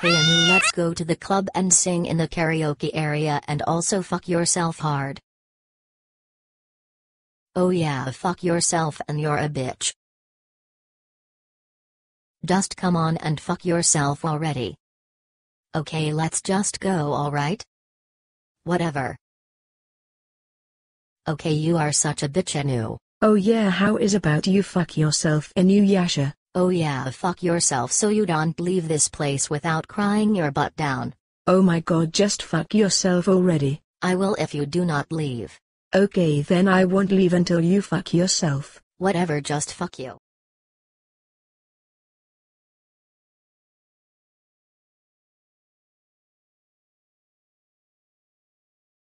Hey Anu let's go to the club and sing in the karaoke area and also fuck yourself hard. Oh yeah fuck yourself and you're a bitch. Just come on and fuck yourself already. Okay let's just go alright? Whatever. Okay you are such a bitch Anu. Oh yeah how is about you fuck yourself Inuyasha? Oh yeah fuck yourself so you don't leave this place without crying your butt down. Oh my god just fuck yourself already. I will if you do not leave. Okay then I won't leave until you fuck yourself. Whatever just fuck you.